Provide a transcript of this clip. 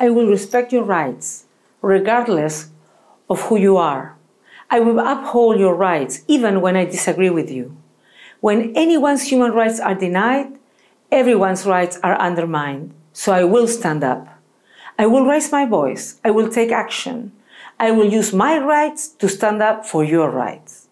I will respect your rights, regardless of who you are. I will uphold your rights even when I disagree with you. When anyone's human rights are denied, everyone's rights are undermined. So I will stand up. I will raise my voice. I will take action. I will use my rights to stand up for your rights.